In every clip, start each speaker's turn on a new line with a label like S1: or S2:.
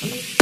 S1: Thank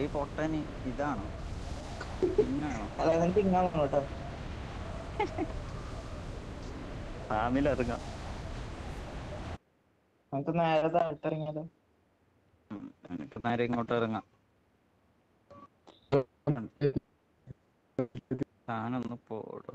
S2: ഈ പൊട്ടന് ഇതാണോ?
S3: അല്ല ഇങ്ങനെ
S2: ഇറങ്ങാം
S3: നമുക്ക് നേരെ താഴ്ത്തിറങ്ങിയാലോ
S2: എന്നിട്ട് നേരെ ഇങ്ങോട്ട് ഇറങ്ങാം. താനൊന്ന് പോടോ.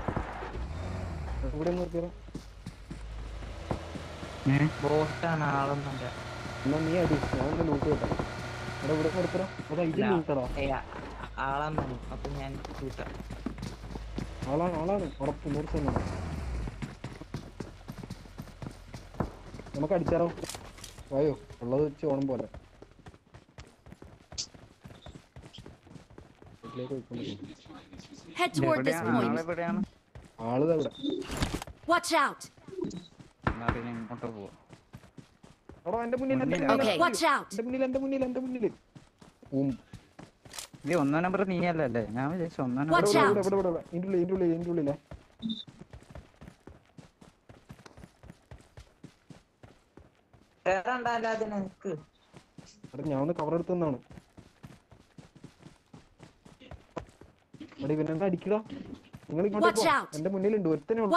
S3: ബോട്ടാണ് ആളൊന്നുമില്ല. ഏയ്, ആ- ആളൊന്നും അപ്പൊ ഞാൻ കൂട്ടാം
S4: ആളാണ്. ആളാണ് ഉറപ്പ് ശതമാനം നമുക്ക് അടിച്ചാലോ? വായോ ഉള്ളത് വെച്ച് ഓണം പോലെ.
S5: Head toward this
S2: എവിടെയാണ്
S5: point. ആൾ!
S2: എന്നാ പിന്നെ ഇങ്ങോട്ട് പോവാം
S4: എടാ എന്റെ മുന്നിൽ എന്റെ. മുന്നിൽ
S5: Okay, watch out!
S4: എന്റെ മുന്നിൽ എന്റെ മുന്നിൽ എന്റെ മുന്നിൽ ഉം.
S2: ഇത് ഒന്നാം നമ്പർ നീയല്ലേ ഞാൻ വിചാരിച്ചു ഒന്നാം
S4: നമ്പർ
S5: Watch
S4: ഇവിടെ, ഇവിടെ, ഇവിടെ, ഇവിടെ. ഇതിന്റെ ഉള്ളിൽ ഇതിന്റെ ഉള്ളിൽ ഇതിന്റെ ഉള്ളിലേ ഞാൻ ഒന്ന് കവർ എടുത്തു ഇവനെന്താ അടിക്കടാ നിങ്ങൾ ഇങ്ങോട്ട്. എന്റെ മുന്നിലുണ്ട് ഒരുത്തനെ ഉള്ളു!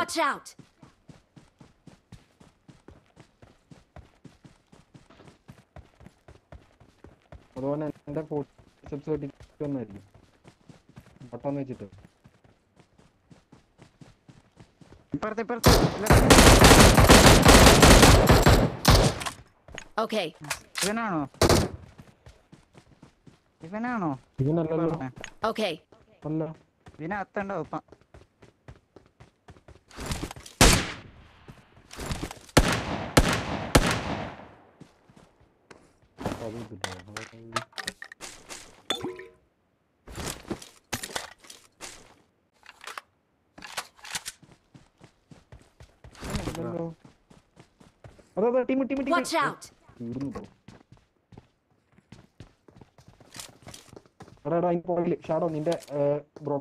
S4: അതുപോലെ എന്റെ പട്ടാന്ന് വെച്ചിട്ട്.
S2: ഇപ്പുറത്തെ ഇപ്പുറത്തെ.
S5: Okay,
S2: ഇവനാണോ? ഇവനാണോ?
S5: ഇവനല്ലോ
S4: ഓക്കെ
S2: ഇതിനകത്തുണ്ടാവും ഇപ്പം
S4: അത് കിട്ടോ അതെ അതെ team team team
S5: watch out!
S4: തീർന്നു എടാ എടാ അതിന് പോയില്ലേ? ഷാഡോ നിന്റെ ബ്രോ!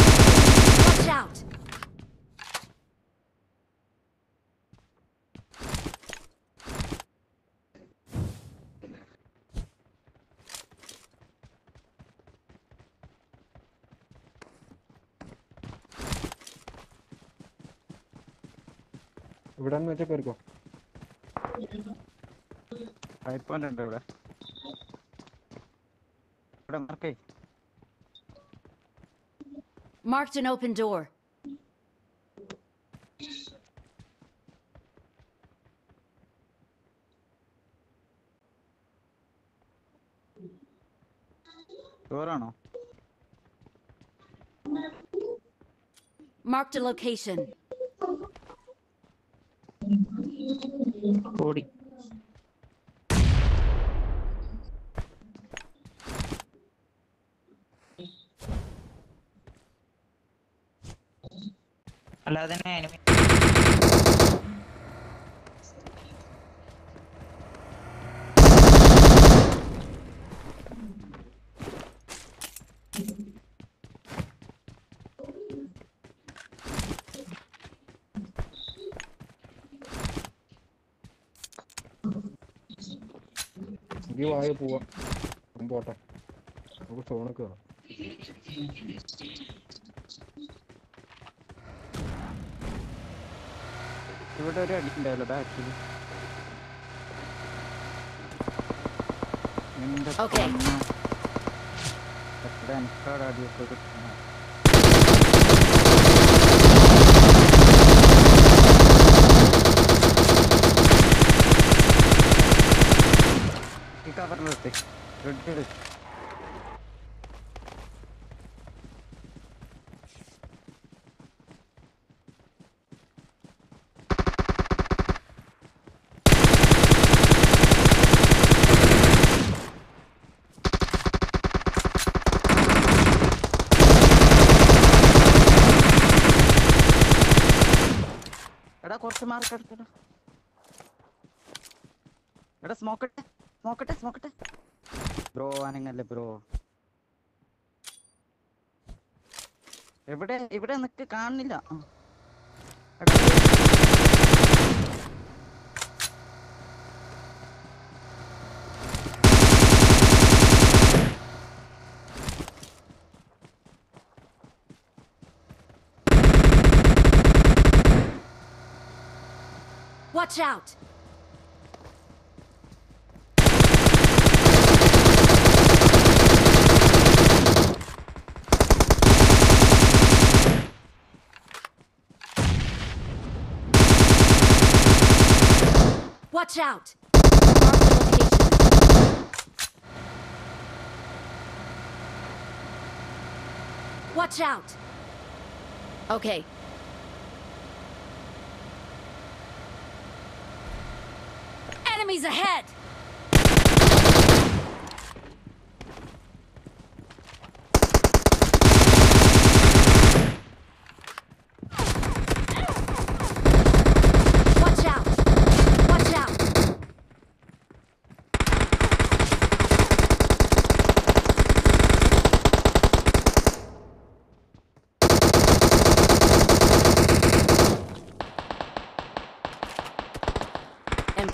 S4: ഇവിടെ വെച്ചാൽ കയറിക്കോ
S2: ഫൈവ് പോയിന്റ് ഉണ്ട് ഇവിടെ ഇവിടെ മാർക്കേ
S5: Marked an open door.
S2: ചോറാണോ
S5: Marked a location.
S3: ഓടി അല്ലാതെ enemy
S4: എനിക്ക് വായ പോവാ. പോട്ടെ. നമുക്ക് സോണൊക്കെ
S2: ഇവിടെ ഒരു അടി ഉണ്ടായല്ലോ ബാക്കിൽ എന്റെ
S5: Okay.
S2: പൊന്നോ. എത്ര എനിക്കവിടെ അടിയൊക്കെ കിട്ടുന്നു ഈ കവറിലെത്തി റെഡ് എടുത്ത് എടാ കുറച്ച് മാർക്ക് എടുത്തടാ എടാ സ്മോക്കട്ടെ സ്മോക്കട്ടെ സ്മോക്കട്ടെ ബ്രോ അനങ്ങല്ലേ ബ്രോ? എവിടെ ഇവിടെ നിക്ക്? കാണുന്നില്ല. എടാ,
S5: Watch out! Watch out! Watch out! Okay, enemies ahead!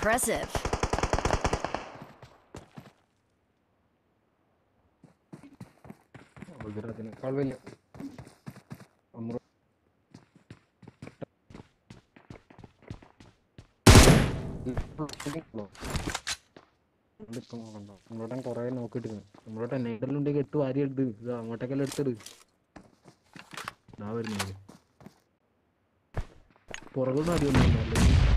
S5: Impressive.
S4: ഗുജറാത്തിനേക്കാൾ വലിയ? നമ്മളോട്ടൻ കൊറേ നോക്കിട്ട് നമ്മളോട്ടൻ നേടലുണ്ടെങ്കിൽ എട്ട് വാരി എടുത്ത് ഇത് അങ്ങോട്ടേക്കെല്ലാം എടുത്തത് ഞാൻ വരുന്നത് പുറകുന്ന അടിയൊന്നും ഇല്ല,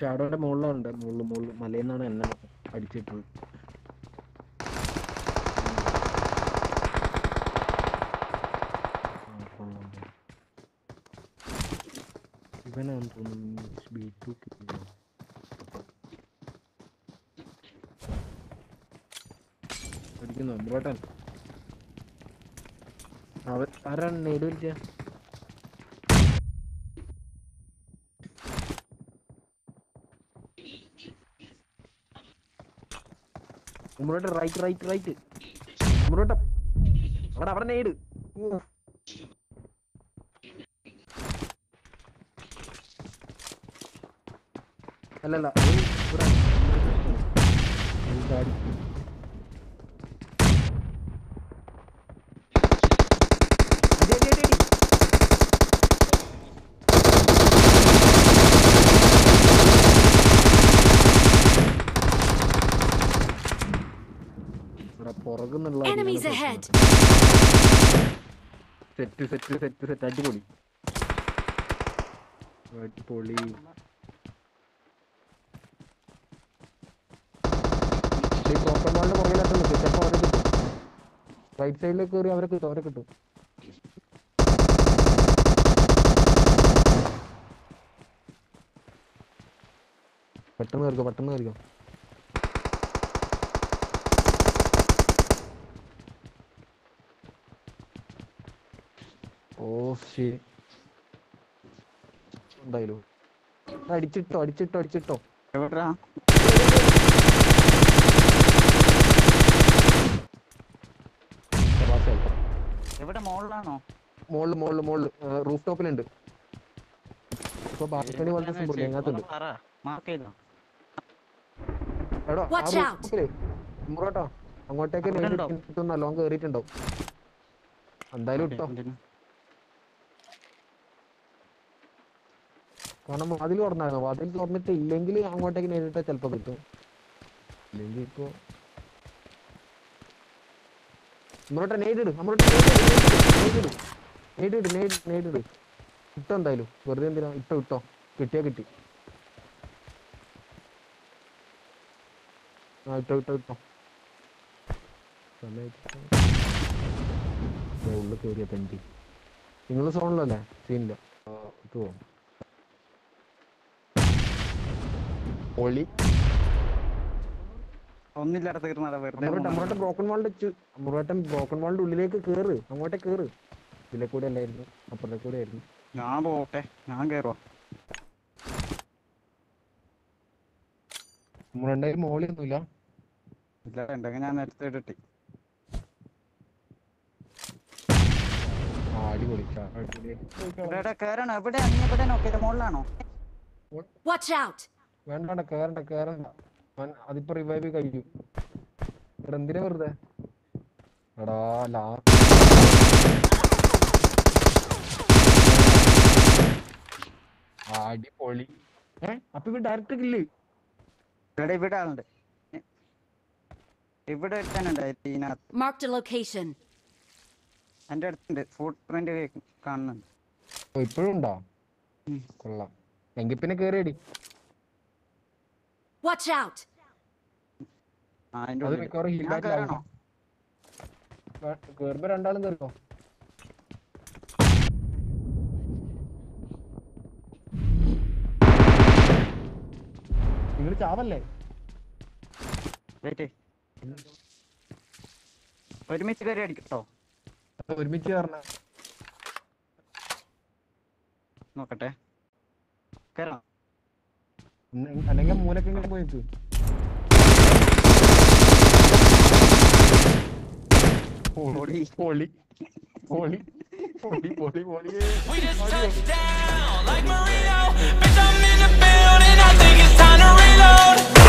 S4: ഷാഡോന്റെ മുകളിലുണ്ട് മുകളിൽ മുകളിൽ മലയിൽ എന്നെ അടിച്ചിട്ടത്. ആരാണ് നേടി ഉമ്മറോട്ട് റൈറ്റ് റൈറ്റ് റൈറ്റ് മുന്നോട്ട് അവിടെ അവിടെ നേട് അല്ലല്ല ഇവിടെ സെറ്റ് സെറ്റ് സെറ്റ് സെറ്റ് അടിപൊളി. അടിപൊളി. സൈഡിലേക്ക് പെട്ടെന്ന് കയറിക്കോ പെട്ടെന്ന് കയറിക്കോ. ഓ ശരി. എന്തായാലും. അടിച്ചിട്ടോ അടിച്ചിട്ടോ അടിച്ചിട്ടോ.
S2: എവിടാ? എവിടെ മോളിലാണോ?
S4: റൂഫ് ടോപ്പിലുണ്ട് ഇപ്പൊ ബാൽക്കണി പോലത്തെ സംഭവം അതിനകത്തുണ്ട്.
S2: മാർക്ക് ചെയ്തോ?
S4: എടോ. മുറോട്ടോ അങ്ങോട്ടേക്ക് ലോങ് കേറിയിട്ടുണ്ടാവും. എന്തായാലും ഇട്ടോ. കാരണം വാതിൽ തുറന്നായിരുന്നു. വാതിൽ തുറന്നിട്ട് ഇല്ലെങ്കിൽ അങ്ങോട്ടേക്ക് നേരിട്ട് ചിലപ്പോ കിട്ടും ഇല്ലെങ്കിൽ ഇപ്പൊ നമ്മളോട്ടെ നേരിട് നമ്മളോട്ടെ നേരിട് നേരിട് നേരിട് നേരിട് ഇട്ടോ എന്തായാലും? വെറുതെ എന്തിനാ? ഇട്ടോ ഇട്ടോ. കിട്ടിയാ കിട്ടി. ആ ഇട്ടോ ഇട്ടോ ഇട്ടോ. ഉള്ളിൽ കയറിയ തെണ്ടി. നിങ്ങൾ സോണിലല്ലേ? സീനില്ല ഇട്ട് പോവാം. ഒളി.
S2: ഒന്നില്ലാത്ത തീർന്നതാ വെറുതെ
S4: അമ്മുറേട്ടൻ ബ്രോക്കൺ വാളിന്റെ അമ്മുറേട്ടൻ ബ്രോക്കൺ വാളിന്റെ ഉള്ളിലേക്ക് കേറ്. അങ്ങോട്ടേ കേറ്. ഇതിലെ കൂടെ അല്ലായിരുന്നു. അപ്പുറത്തെ കൂടെ ആയിരുന്നു.
S2: ഞാൻ പോട്ടെ. ഞാൻ കേറുവാ.
S4: അമ്മുറേട്ടൻ മോളിയൊന്നുമില്ല
S2: ഇല്ല ഞാൻ നേരത്തെ ഇട്ടിട്ട്. ഇവിടെ കേറണോ? എവിടെ നീ എവിടെ നോക്കിയത്? മുകളിലാണോ
S5: Watch out!
S4: വേണ്ട വേണ്ട കേറണ്ട. കേറണ്ട അതിപ്പോ റിവൈവ് കഴിയും ഇവിടെ എന്തിനാ വെറുതെ? എടാ ലാ അടിപൊളി. ഏ അപ്പൊ ഇവ ഡയറക്റ്റ് കില്ല്
S2: ഇവിടെ ഇവിടെ ആളുണ്ട്. ഇവിടെ ഇതിനകത്ത്
S5: a location.
S2: എന്റെ അടുത്തുണ്ട്. ഫുട് പ്രിന്റ് കാണുന്നുണ്ട്
S4: ഇപ്പോഴും ഉണ്ടോ? കൊള്ളാം. എങ്കിൽ പിന്നെ കേറിയടി.
S5: Watch out!
S2: ആ അതിന്റെ
S4: അത്. മിക്കവാറും
S2: കേറണോ?
S4: കേറുമ്പോ രണ്ടാളും കേറിക്കോ നിങ്ങൾ ചാവല്ലേ?
S2: വെയിറ്റ്. ഒരുമിച്ച് കയറി അടിക്കട്ടോ.
S4: ഒരുമിച്ച് കയറണ
S2: നോക്കട്ടെ. കയറാം
S4: ananga మూలకి ఇంక పోయించు
S2: పోడి
S4: పోడి పోడి పోడి పోడి పోడి
S1: We just touched down like
S4: Marino Bitch
S2: I'm
S4: in the building
S2: I think it's time to reload